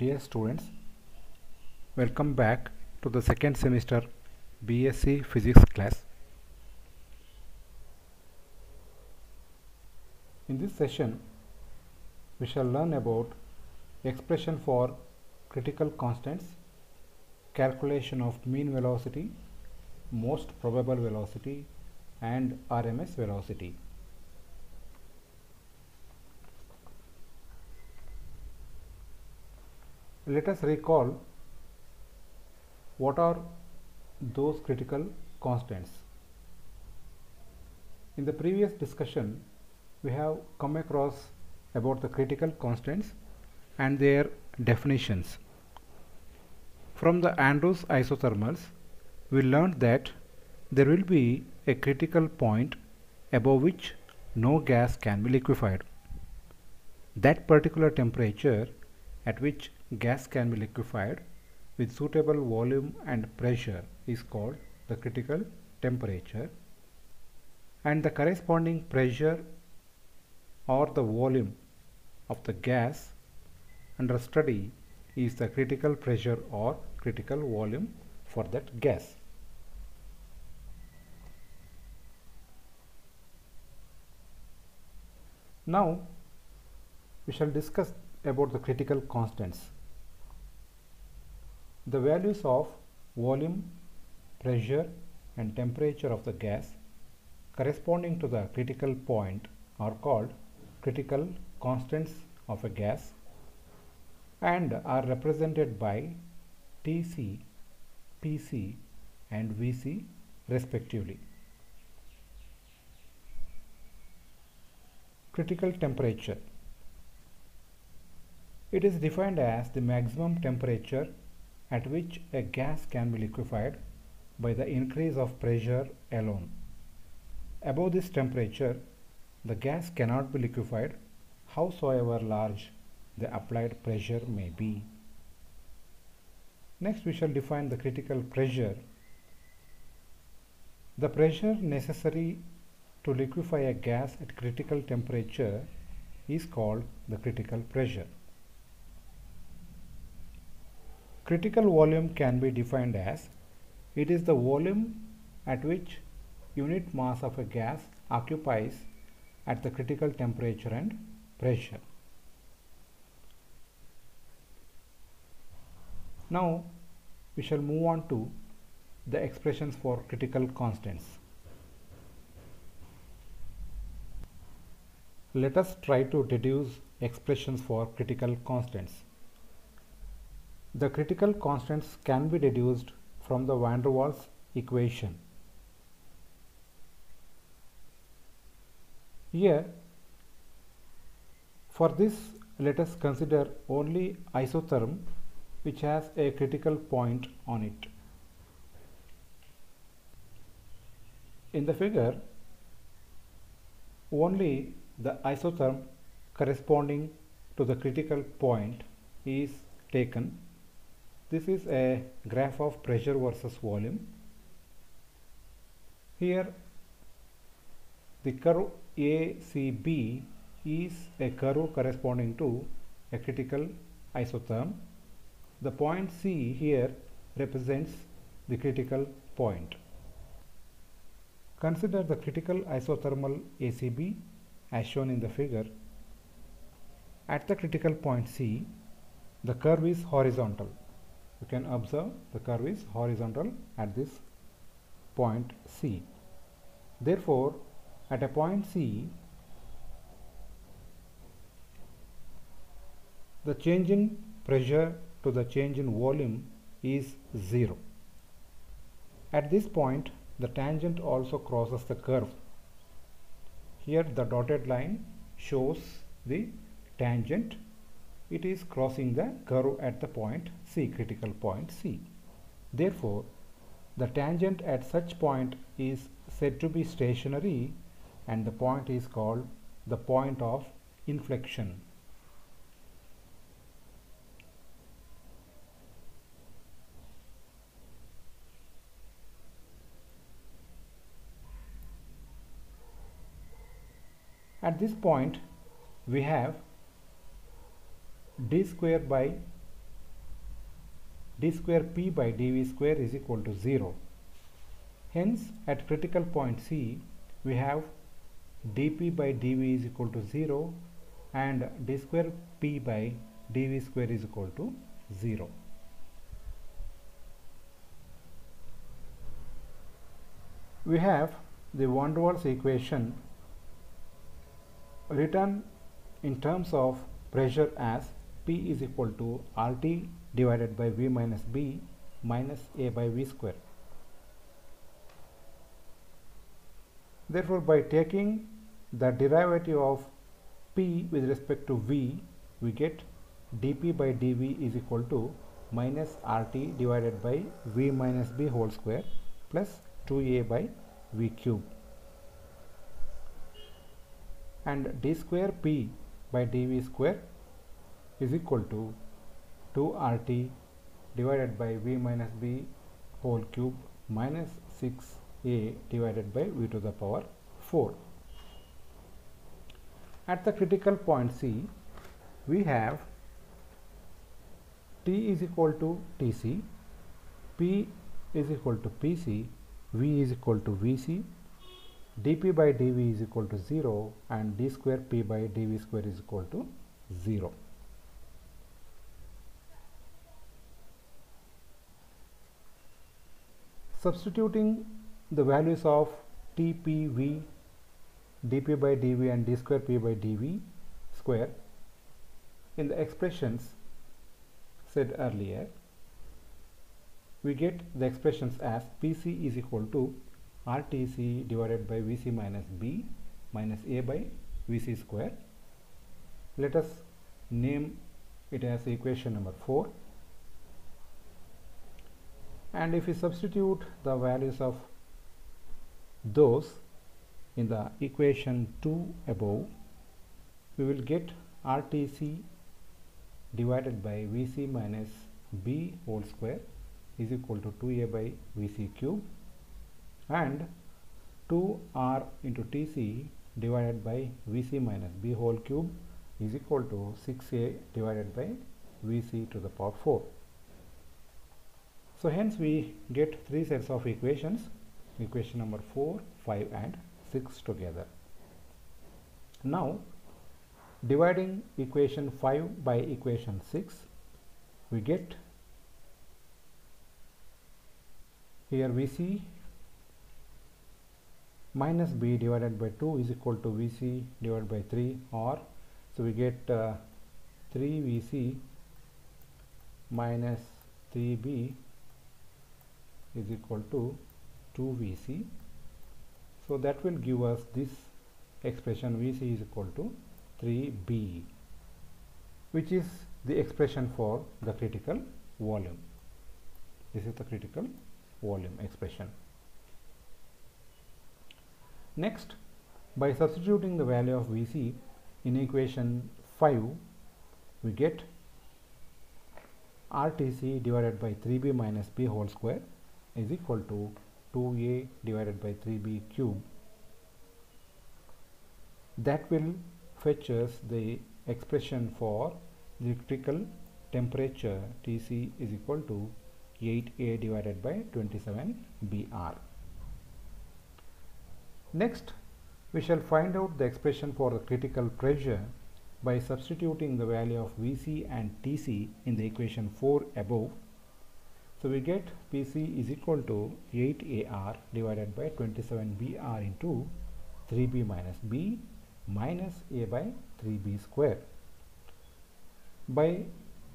Dear students, welcome back to the second semester BSc Physics class. In this session, we shall learn about expression for critical constants, calculation of mean velocity, most probable velocity and RMS velocity. Let us recall what are those critical constants. In the previous discussion, we have come across about the critical constants and their definitions. From the Andrews isothermals, we learned that there will be a critical point above which no gas can be liquefied. That particular temperature at which gas can be liquefied with suitable volume and pressure is called the critical temperature and the corresponding pressure or the volume of the gas under study is the critical pressure or critical volume for that gas. Now we shall discuss about the critical constants. The values of volume, pressure and temperature of the gas corresponding to the critical point are called critical constants of a gas and are represented by Tc, Pc and Vc respectively. Critical temperature It is defined as the maximum temperature at which a gas can be liquefied by the increase of pressure alone. Above this temperature, the gas cannot be liquefied howsoever large the applied pressure may be. Next we shall define the critical pressure. The pressure necessary to liquefy a gas at critical temperature is called the critical pressure. Critical volume can be defined as it is the volume at which unit mass of a gas occupies at the critical temperature and pressure. Now we shall move on to the expressions for critical constants. Let us try to deduce expressions for critical constants. The critical constants can be deduced from the van der Waals equation. Here, for this let us consider only isotherm which has a critical point on it. In the figure, only the isotherm corresponding to the critical point is taken. This is a graph of pressure versus volume. Here the curve ACB is a curve corresponding to a critical isotherm. The point C here represents the critical point. Consider the critical isothermal ACB as shown in the figure. At the critical point C, the curve is horizontal. You can observe the curve is horizontal at this point C. Therefore, at a point C, the change in pressure to the change in volume is 0. At this point, the tangent also crosses the curve. Here the dotted line shows the tangent. It is crossing the curve at the point C, critical point C. Therefore, the tangent at such point is said to be stationary and the point is called the point of inflection. At this point we have d square by d square p by dv square is equal to 0. Hence, at critical point C, we have dp by dv is equal to 0 and d square p by dv square is equal to 0. We have the van der Waals equation written in terms of pressure as P is equal to RT divided by V minus B minus A by V square. Therefore, by taking the derivative of P with respect to V, we get dP by dV is equal to minus RT divided by V minus B whole square plus 2A by V cube and d square p by dv square is equal to 2 rt divided by v minus b whole cube minus 6a divided by v to the power 4. At the critical point C, we have T is equal to Tc, P is equal to Pc, V is equal to Vc dp by dv is equal to 0 and d square p by dv square is equal to 0. Substituting the values of t, p, v, dp by dv and d square p by dv square in the expressions said earlier, we get the expressions as pc is equal to RTC divided by VC minus B minus A by VC square. Let us name it as equation number 4 and if we substitute the values of those in the equation 2 above we will get RTC divided by VC minus B whole square is equal to 2A by VC cube and 2r into Tc divided by Vc minus b whole cube is equal to 6a divided by Vc to the power 4. So hence we get three sets of equations, equation number 4, 5 and 6 together. Now dividing equation 5 by equation 6 we get here we see minus b divided by 2 is equal to vc divided by 3 or so we get uh, 3 vc minus 3b is equal to 2 vc so that will give us this expression vc is equal to 3b which is the expression for the critical volume. This is the critical volume expression. Next, by substituting the value of Vc in equation 5, we get RTC divided by 3b minus b whole square is equal to 2a divided by 3b cube. That will fetch us the expression for the critical temperature Tc is equal to 8a divided by 27 Br. Next, we shall find out the expression for the critical pressure by substituting the value of Vc and Tc in the equation 4 above. So we get Pc is equal to 8Ar divided by 27Br into 3b minus b minus a by 3b square. By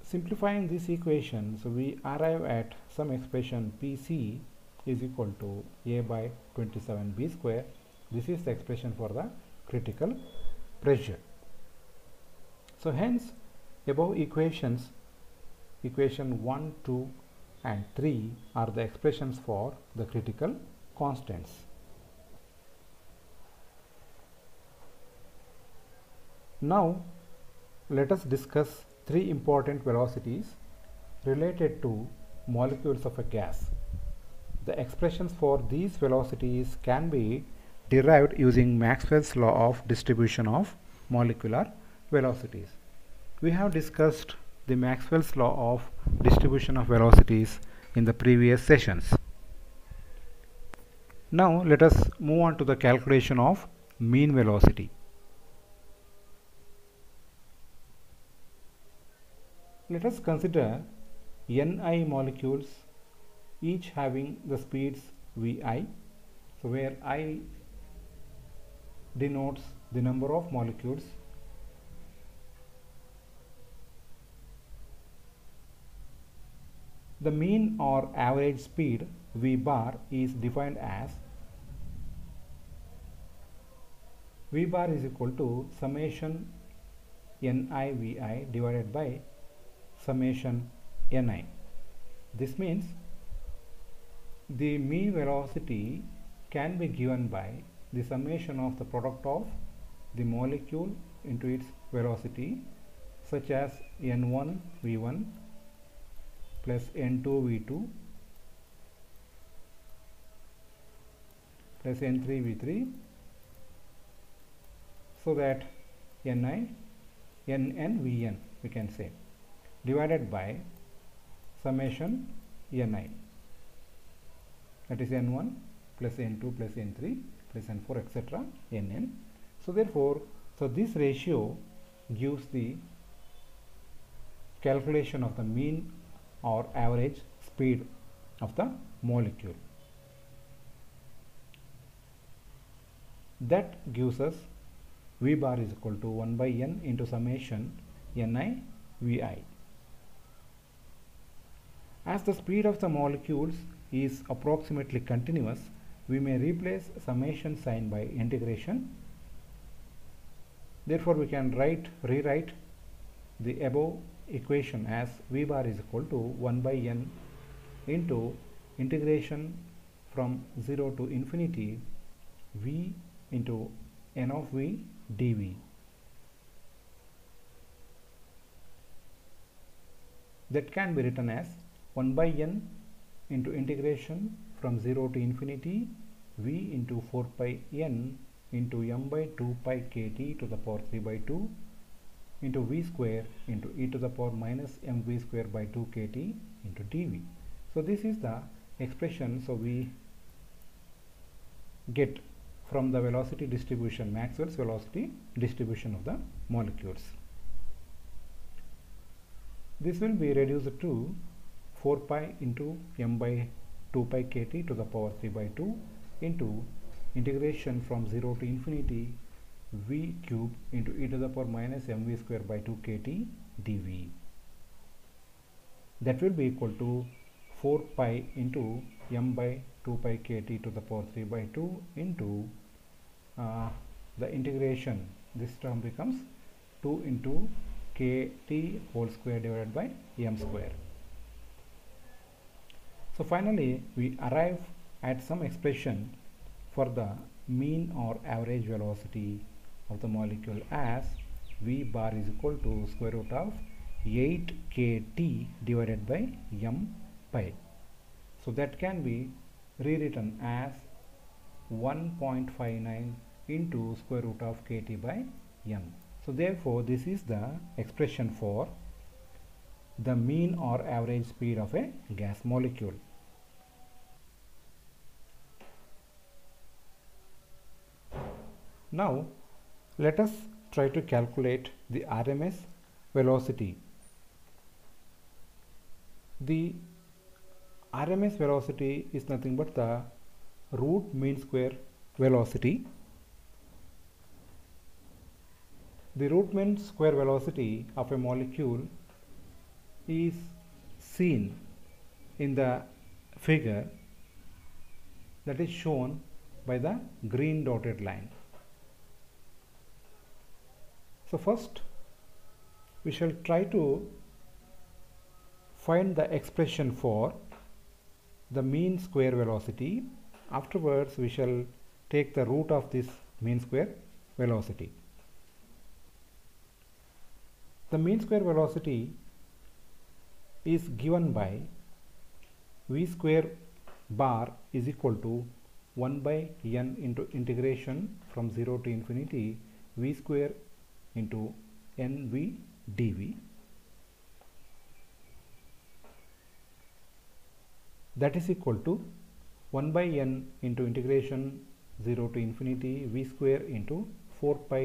simplifying this equation, so we arrive at some expression Pc is equal to a by 27b square this is the expression for the critical pressure. So hence above equations equation 1, 2 and 3 are the expressions for the critical constants. Now let us discuss three important velocities related to molecules of a gas. The expressions for these velocities can be derived using Maxwell's law of distribution of molecular velocities. We have discussed the Maxwell's law of distribution of velocities in the previous sessions. Now let us move on to the calculation of mean velocity. Let us consider Ni molecules each having the speeds Vi. So where I denotes the number of molecules the mean or average speed v bar is defined as v bar is equal to summation ni vi divided by summation ni this means the mean velocity can be given by the summation of the product of the molecule into its velocity such as n1 v1 plus n2 v2 plus n3 v3 so that ni nn vn we can say divided by summation ni that is n1 plus n2 plus n3 plus n4 etc nn so therefore so this ratio gives the calculation of the mean or average speed of the molecule. That gives us v bar is equal to 1 by n into summation ni vi as the speed of the molecules is approximately continuous we may replace summation sign by integration. Therefore we can write rewrite the above equation as v bar is equal to 1 by n into integration from 0 to infinity v into n of v dv. That can be written as 1 by n into integration from 0 to infinity v into 4 pi n into m by 2 pi kt to the power 3 by 2 into v square into e to the power minus mv square by 2 kt into dv. So this is the expression so we get from the velocity distribution Maxwell's velocity distribution of the molecules. This will be reduced to 4 pi into m by 2 pi kt to the power 3 by 2 into integration from 0 to infinity v cube into e to the power minus mv square by 2 kt dv. That will be equal to 4 pi into m by 2 pi kt to the power 3 by 2 into uh, the integration this term becomes 2 into kt whole square divided by m square. So finally we arrive at some expression for the mean or average velocity of the molecule as v bar is equal to square root of 8 kt divided by m pi. So that can be rewritten as 1.59 into square root of kt by m. So therefore this is the expression for the mean or average speed of a gas molecule. Now let us try to calculate the RMS velocity. The RMS velocity is nothing but the root mean square velocity. The root mean square velocity of a molecule is seen in the figure that is shown by the green dotted line. So first we shall try to find the expression for the mean square velocity. Afterwards we shall take the root of this mean square velocity. The mean square velocity is given by v square bar is equal to 1 by n into integration from 0 to infinity v square into NV dV. That is equal to 1 by n into integration 0 to infinity v square into 4 pi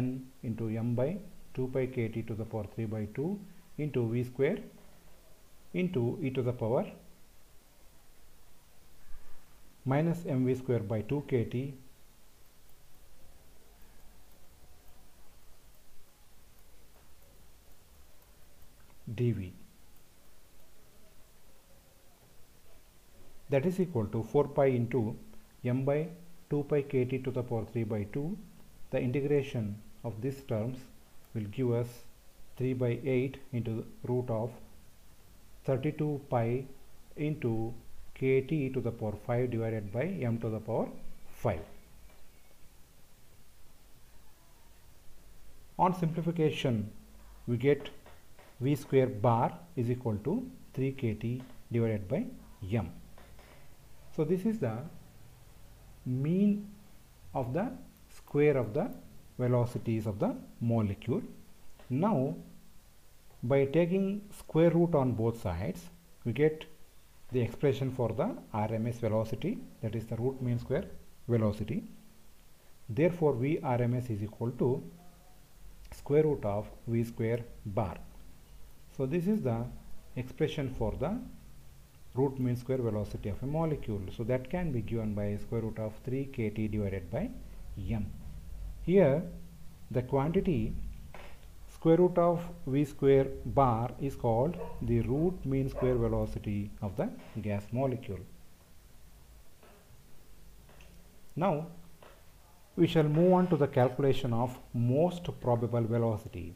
n into m by 2 pi kt to the power 3 by 2 into v square into e to the power minus mv square by 2 kt dv that is equal to 4 pi into m by 2 pi kt to the power 3 by 2 the integration of these terms will give us 3 by 8 into root of 32 pi into kt to the power 5 divided by m to the power 5. On simplification we get v square bar is equal to 3 kt divided by m. So this is the mean of the square of the velocities of the molecule. Now by taking square root on both sides we get the expression for the RMS velocity that is the root mean square velocity. Therefore V RMS is equal to square root of V square bar. So this is the expression for the root mean square velocity of a molecule. So that can be given by square root of 3 kT divided by m. Here the quantity square root of v square bar is called the root mean square velocity of the gas molecule. Now we shall move on to the calculation of most probable velocity.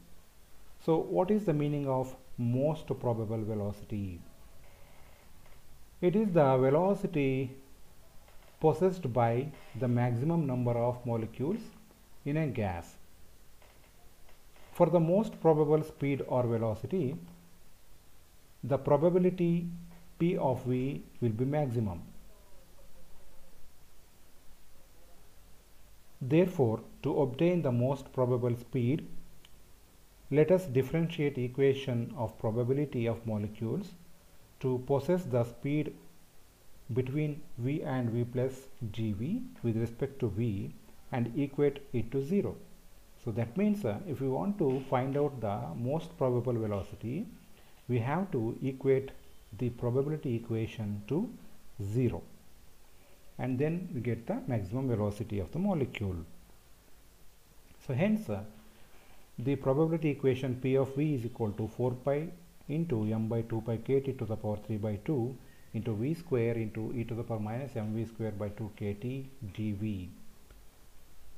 So what is the meaning of most probable velocity? It is the velocity possessed by the maximum number of molecules in a gas. For the most probable speed or velocity, the probability P of V will be maximum. Therefore, to obtain the most probable speed, let us differentiate equation of probability of molecules to possess the speed between v and v plus dv with respect to v and equate it to 0. So that means uh, if we want to find out the most probable velocity we have to equate the probability equation to 0 and then we get the maximum velocity of the molecule. So hence uh, the probability equation P of V is equal to 4 pi into m by 2 pi kt to the power 3 by 2 into v square into e to the power minus mv square by 2 kt dv.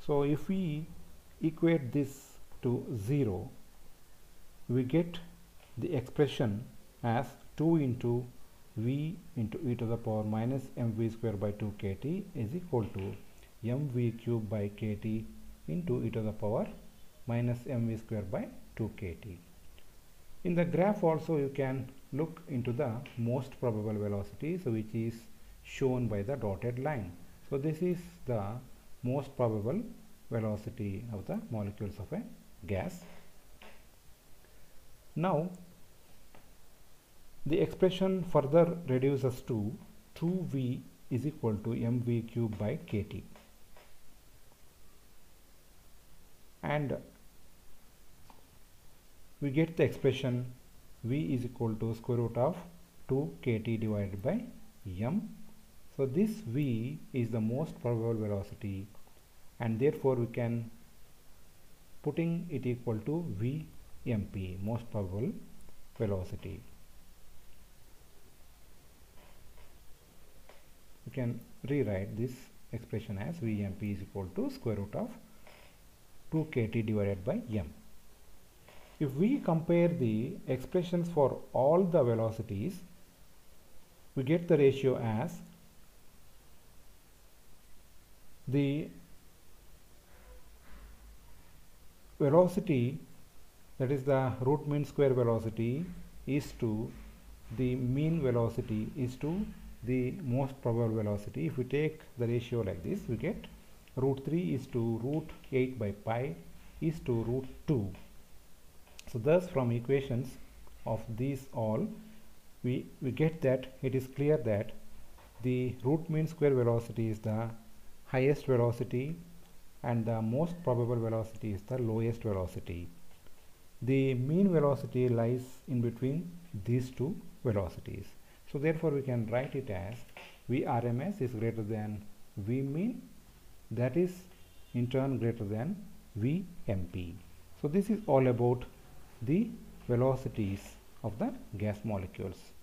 So if we equate this to 0 we get the expression as 2 into v into e to the power minus mv square by 2 kt is equal to mv cube by kt into e to the power minus mv square by 2 kt. In the graph also you can look into the most probable velocity so which is shown by the dotted line. So this is the most probable velocity of the molecules of a gas. Now the expression further reduces to 2v is equal to mv cube by kt and we get the expression v is equal to square root of 2 kt divided by m. So this v is the most probable velocity and therefore we can putting it equal to vmp most probable velocity. We can rewrite this expression as vmp is equal to square root of 2 kt divided by m. If we compare the expressions for all the velocities, we get the ratio as the velocity that is the root mean square velocity is to the mean velocity is to the most probable velocity. If we take the ratio like this, we get root 3 is to root 8 by pi is to root 2 so thus from equations of these all we, we get that it is clear that the root mean square velocity is the highest velocity and the most probable velocity is the lowest velocity. The mean velocity lies in between these two velocities. So therefore we can write it as Vrms is greater than V mean that is in turn greater than Vmp. So this is all about the velocities of the gas molecules.